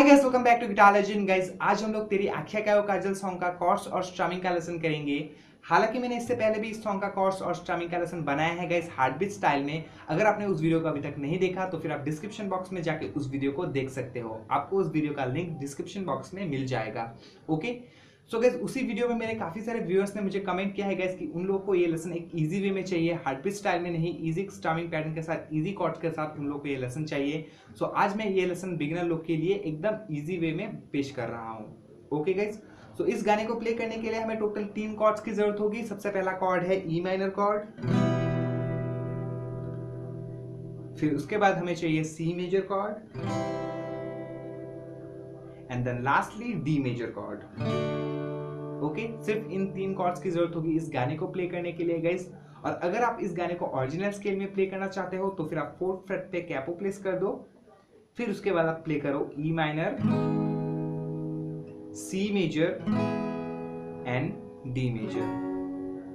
Hi guys welcome back to guitar legend guys आज हम लोग तेरी आख्या का काजल सॉन्ग का कॉर्स और स्ट्रमिंग का लेसन करेंगे। हालाँकि मैंने इससे पहले भी इस सॉन्ग का कॉर्स और स्ट्रमिंग का लेसन बनाया है गाइस हार्टबीट स्टाइल में। अगर आपने उस वीडियो को अभी तक नहीं देखा तो फिर आप डिस्क्रिप्शन बॉक्स में जाके उस वीडियो को देख सकते हो। आपको उस वीडियो का लिंक डिस्क्रिप्शन बॉक्स में मिल जाएगा। ओके सो so गैस उसी वीडियो में मेरे काफ़ी सारे व्यूअर्स ने मुझे कमेंट किया है गैस कि उन लोगों को ये लेसन एक इजी वे में चाहिए हार्डबीट स्टाइल में नहीं इजी स्टामिंग पैटर्न के साथ इजी कॉर्ड्स के साथ उन लोगों को ये लेसन चाहिए। सो so, आज मैं ये लेसन बिगिनर लोग के लिए एकदम इजी वे में पेश कर रहा हूँ। ओके गाइज़ सो इस गाने को प्ले करने के लिए हमें टोटल तीन कॉर्ड्स की ज़रूरत होगी। सबसे पहला कॉर्ड है ई माइनर कॉर्ड फिर उसके बाद हमें चाहिए C major chord and then lastly D major chord okay सिर्फ़ इन तीन कॉर्ड्स की ज़रूरत होगी इस गाने को प्ले करने के लिए गाइस और अगर आप इस गाने को ओरिजिनल स्केल में प्ले करना चाहते हो तो फिर आप फोर्थ फ्रेट पे कैपो प्लेस कर दो. फिर उसके बाद आप प्ले करो E minor C major and D major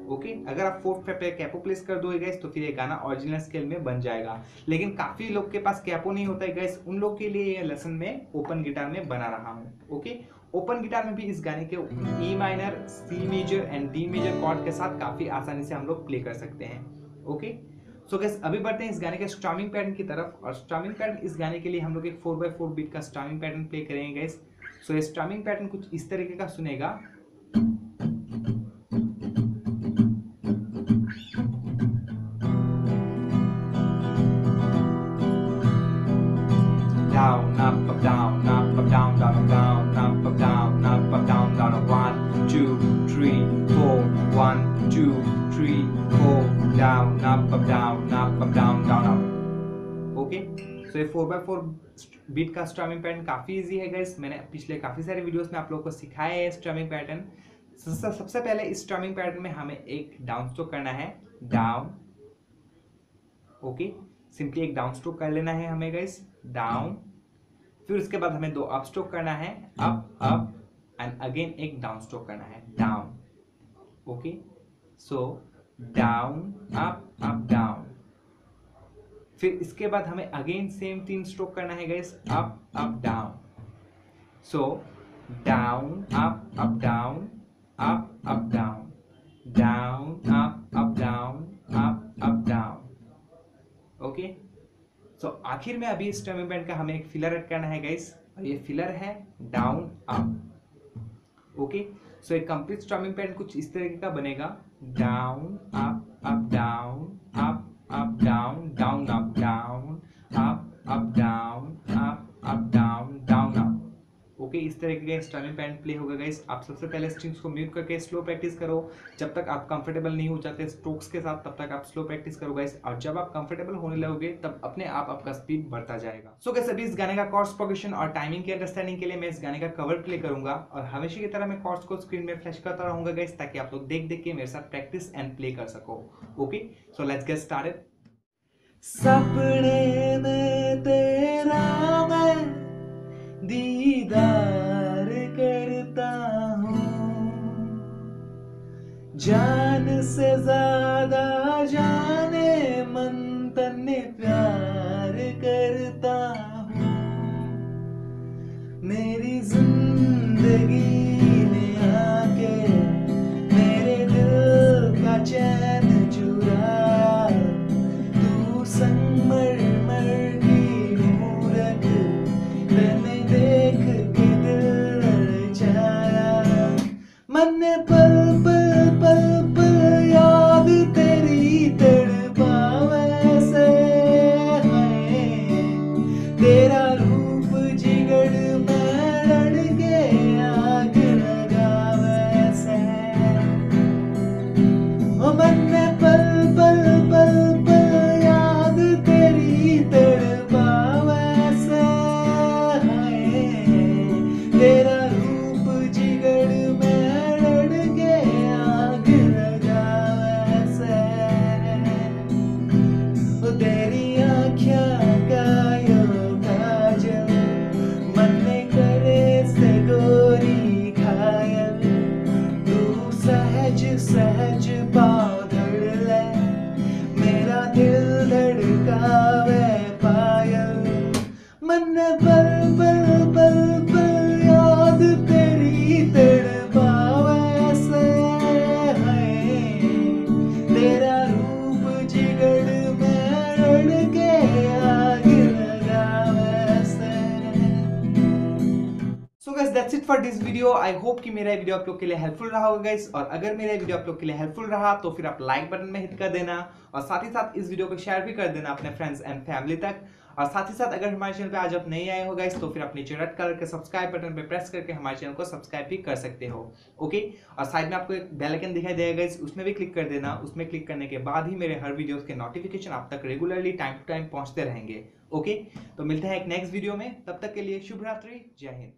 okay okay? अगर आप फोर्थ फ्रेट पे कैपो प्लेस कर दोगे गैस तो फिर ये गाना ओरिजिनल स्केल में बन जाएगा. लेकिन काफ़ी लोग के पास कैपो नहीं होता है गैस उन लोग के लिए ये लेसन में ओपन गिटार में बना रहा हूँ. Okay okay? ओपन गिटार में भी इस गाने के E minor C major and D major chord के साथ काफ़ी आसानी से हम लोग प्ले कर सकते हैं। ओके सो गैस अभी बढ़ते हैं इस गाने के स्ट्रामिंग पैटर्न की तरफ़ और स्ट्रामिंग पैटर्न इस गाने के लिए हम लोग एक फोर बाई फोर बीट का स्ट्रामिंग पैटर्न प्ले करेंगे गैस सो ये स्ट्रामिंग पैटर्न कुछ इस तरीके का सुनेगा। Down, up, up, down, up, up, down, down, up. Okay so ये फोर बाय फोर बीट का स्ट्रमिंग पैटर्न काफ़ी इजी है गाइस मैंने पिछले काफ़ी सारे वीडियोस में आप लोगों को सिखाया है स्ट्रमिंग पैटर्न सबसे पहले इस स्ट्रमिंग पैटर्न में हमें एक डाउन स्ट्रोक करना है. डाउन ओके सिंपली एक डाउन स्ट्रोक कर लेना है हमें गाइस डाउन फिर उसके बाद हमें दो अप स्ट्रोक करना है. अप अप एंड अगेन एक डाउन स्ट्रोक करना है. Down okay so down up up down फिर इसके बाद हमें अगेन सेम तीन स्ट्रोक करना है guys up up down so down up up down up up down down up up down up up down okay so आखिर में अभी इस टर्मिंग बैंड का हमें एक फिलर ऐड करना है गैस और ये फिलर है डाउन अप ओके सो एक कंप्लीट स्ट्रमिंग पैड कुछ इस तरीके का बनेगा. Down up up down up up down down up okay इस तरीके का स्ट्रमिंग पैंट प्ले होगा गाइस आप सबसे पहले स्ट्रिंग्स को म्यूट करके स्लो प्रैक्टिस करो। जब तक आप कंफर्टेबल नहीं हो जाते स्ट्रोक्स के साथ तब तक आप स्लो प्रैक्टिस करो गाइस और जब आप कंफर्टेबल होने लगोगे तब अपने आप आपका स्पीड बढ़ता जाएगा। सो so, अभी इस गाने का कॉर्स प्रोग्रेशन और टाइमिंग की अंडरस्टैंडिंग के लिए मैं इस गाने का कवर प्ले करूँगा। और हमेशा की तरह मैं कॉर्स को स्क्रीन में फ्लैश करता रहूँगा गाइस ताकि आप लोग देख देख के मेरे साथ प्रैक्टिस एंड प्ले कर सको। Okay so let's get started सपने मैं दीदार करता हूँ। जान से ज़्यादा जाने मन तन प्यार करता हूँ। मेरी ज़िंदगी for this video I hope कि मेरा वीडियो आप लोग के लिए हेल्पफुल रहा होगा गाइस और अगर मेरा वीडियो आप लोग के लिए हेल्पफुल रहा तो फिर आप लाइक बटन में हिट कर देना और साथ ही साथ इस वीडियो को शेयर भी कर देना अपने फ्रेंड्स एंड फैमिली तक. और साथ ही साथ अगर हमारे चैनल पे आज आप नहीं आए हो गाइस तो फिर आप नीचे रेड कलर के सब्सक्राइब बटन पे प्रेस करके हमारे चैनल को सब्सक्राइब भी कर सकते हो. ओके और साइड में आपको एक बेल आइकन दिखाई देगा गाइस उसमें भी क्लिक कर देना. उसमें क्लिक करने के बाद ही मेरे हर वीडियोस के नोटिफिकेशन आप तक रेगुलरली टाइम टू टाइम पहुँचते रहेंगे. ओके तो मिलते हैं एक नेक्स्ट वीडियो में. तब तक के लिए शुभ रात्रि जय हिंद.